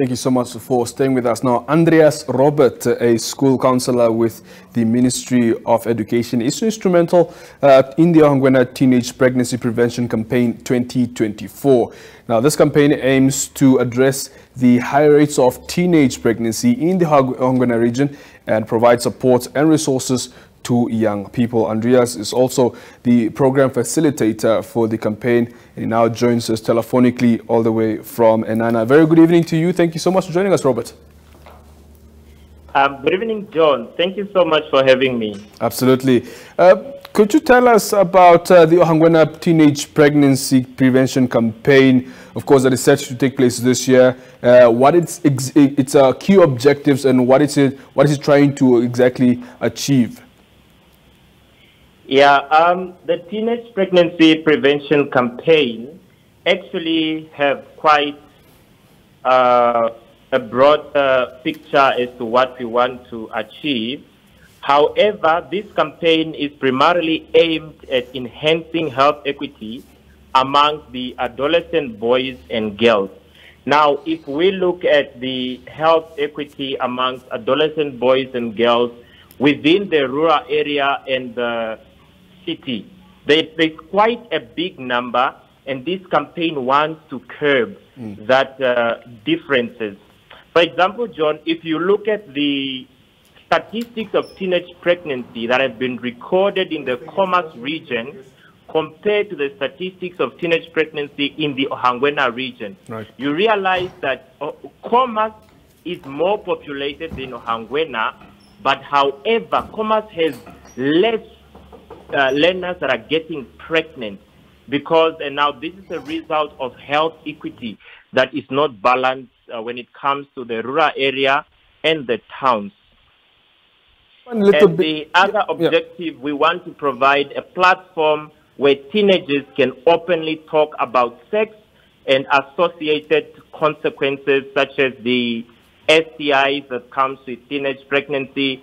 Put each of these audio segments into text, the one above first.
Thank you so much for staying with us. Now, Andreas Robert, a school counselor with the Ministry of Education, is instrumental uh, in the Ohangwena Teenage Pregnancy Prevention Campaign 2024. Now, this campaign aims to address the high rates of teenage pregnancy in the Ohangwena region and provide support and resources to young people. Andreas is also the program facilitator for the campaign and he now joins us telephonically all the way from Eenhana. Very good evening to you. Thank you so much for joining us, Robert. Um, good evening, John. Thank you so much for having me. Absolutely. Uh, could you tell us about uh, the Ohangwena Teenage Pregnancy Prevention Campaign, of course, that is set to take place this year? Uh, what its its uh, key objectives and what is it what is it trying to exactly achieve? Yeah, um, the teenage pregnancy prevention campaign actually have quite uh, a broad uh, picture as to what we want to achieve. However, this campaign is primarily aimed at enhancing health equity among the adolescent boys and girls. Now, if we look at the health equity amongst adolescent boys and girls within the rural area and the city. There, there's quite a big number, and this campaign wants to curb mm. that uh, differences. For example, John, if you look at the statistics of teenage pregnancy that have been recorded in the Khomas region compared to the statistics of teenage pregnancy in the Ohangwena region, right. you realize that uh, Khomas is more populated than Ohangwena, but however, Khomas has less uh, learners that are getting pregnant because and now this is a result of health equity that is not balanced uh, when it comes to the rural area and the towns. and bit. the other objective, yeah. we want to provide a platform where teenagers can openly talk about sex and associated consequences such as the STIs that comes with teenage pregnancy,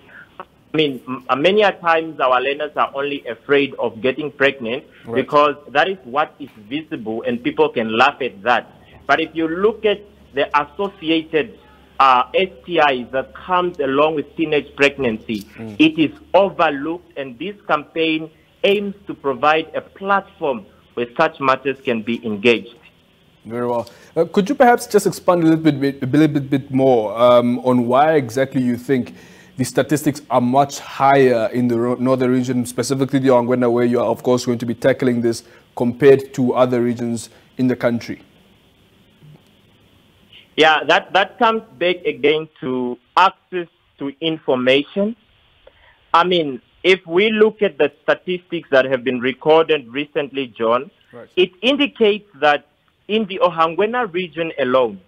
I mean, uh, many a times our learners are only afraid of getting pregnant right. because that is what is visible and people can laugh at that. But if you look at the associated uh, STIs that comes along with teenage pregnancy, mm. it is overlooked and this campaign aims to provide a platform where such matters can be engaged. Very well. Uh, could you perhaps just expand a little bit, a little bit, bit more um, on why exactly you think the statistics are much higher in the northern region, specifically the Ohangwena, where you are, of course, going to be tackling this compared to other regions in the country? Yeah, that, that comes back again to access to information. I mean, if we look at the statistics that have been recorded recently, John, right. it indicates that in the Ohangwena region alone,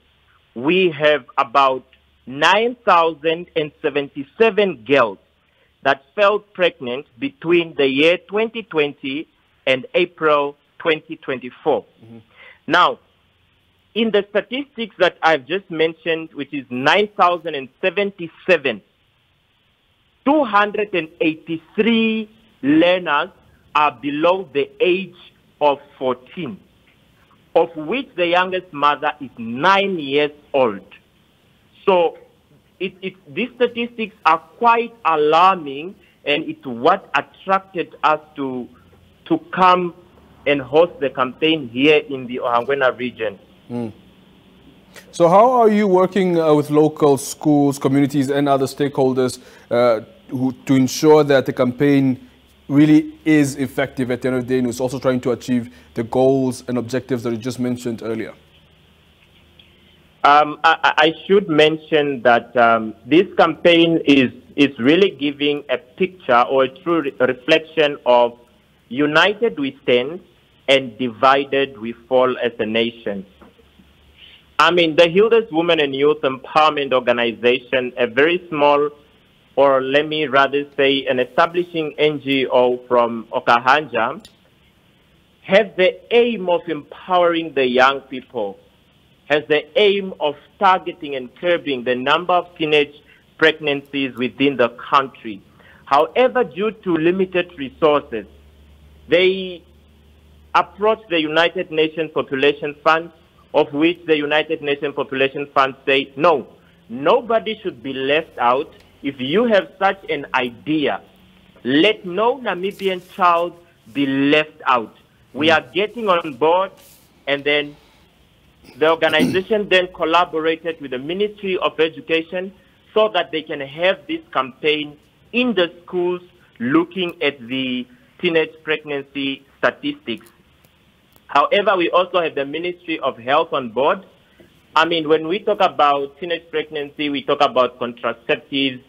we have about 9,077 girls that fell pregnant between the year 2020 and April 2024. Mm-hmm. Now, in the statistics that I've just mentioned, which is 9,077, 283 learners are below the age of 14, of which the youngest mother is nine years old. So it, it, these statistics are quite alarming, and it's what attracted us to, to come and host the campaign here in the Ohangwena region. Mm. So how are you working uh, with local schools, communities and other stakeholders uh, who, to ensure that the campaign really is effective at the end of the day and is also trying to achieve the goals and objectives that you just mentioned earlier? Um, I, I, should mention that um, this campaign is, is really giving a picture or a true re reflection of united we stand and divided we fall as a nation. I mean, the Hilders Women and Youth Empowerment Organization, a very small, or let me rather say, an establishing NGO from Okahandja, has the aim of empowering the young people has the aim of targeting and curbing the number of teenage pregnancies within the country. However, due to limited resources, they approached the United Nations Population Fund of which the United Nations Population Fund say, no, nobody should be left out. If you have such an idea, let no Namibian child be left out. We mm. are getting on board, and then the organization then collaborated with the Ministry of Education so that they can have this campaign in the schools looking at the teenage pregnancy statistics. However, we also have the Ministry of Health on board. I mean, when we talk about teenage pregnancy, we talk about contraceptives.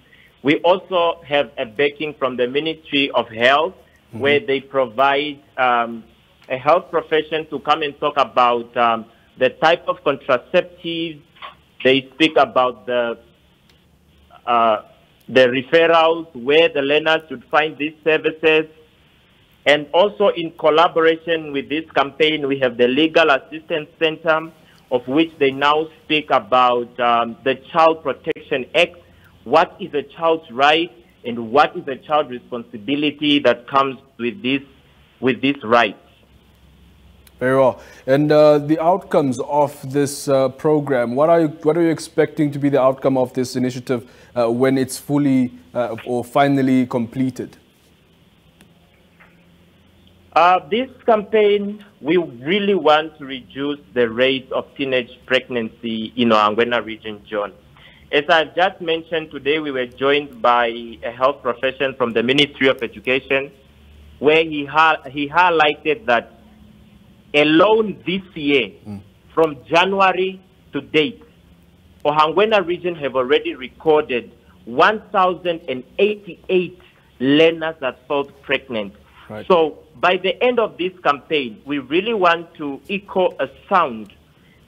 We also have a backing from the Ministry of Health, mm-hmm. where they provide um, a health profession to come and talk about um, the type of contraceptives. They speak about the uh, the referrals, where the learners should find these services. And also in collaboration with this campaign, we have the Legal Assistance Center, of which they now speak about um, the Child Protection Act, what is a child's right and what is a child's responsibility that comes with this, with this right. Very well. And uh, the outcomes of this uh, program, what are, you, what are you expecting to be the outcome of this initiative uh, when it's fully uh, or finally completed? Uh, this campaign, we really want to reduce the rate of teenage pregnancy in Ohangwena region, John. As I just mentioned today, we were joined by a health profession from the Ministry of Education, where he, ha- he highlighted that alone this year, mm. from January to date, Ohangwena region have already recorded 1,088 learners that fell pregnant. Right. So by the end of this campaign, we really want to echo a sound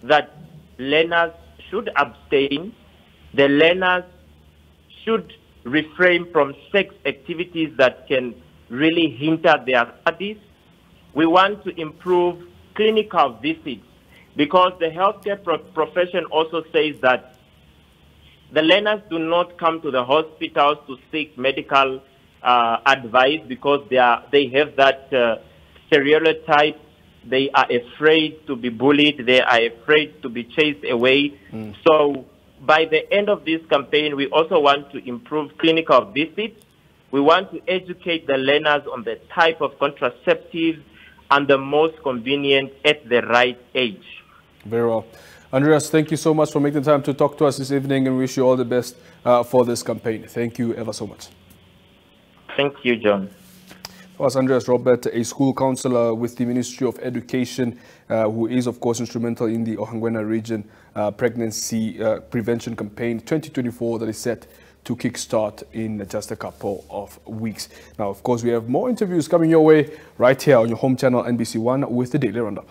that learners should abstain, the learners should refrain from sex activities that can really hinder their studies. We want to improve clinical visits because the healthcare pro profession also says that the learners do not come to the hospitals to seek medical uh, advice because they are they have that uh, stereotype. They are afraid to be bullied. They are afraid to be chased away. Mm. So by the end of this campaign, we also want to improve clinical visits. We want to educate the learners on the type of contraceptives and the most convenient at the right age. Very well. Andreas, thank you so much for making the time to talk to us this evening and wish you all the best uh, for this campaign. Thank you ever so much. Thank you, John. was Andreas Robert, a school counselor with the Ministry of Education, uh, who is, of course, instrumental in the Ohangwena region uh, pregnancy uh, prevention campaign 2024 that is set to kickstart in just a couple of weeks. Now, of course, we have more interviews coming your way right here on your home channel, NBC One, with the Daily Roundup.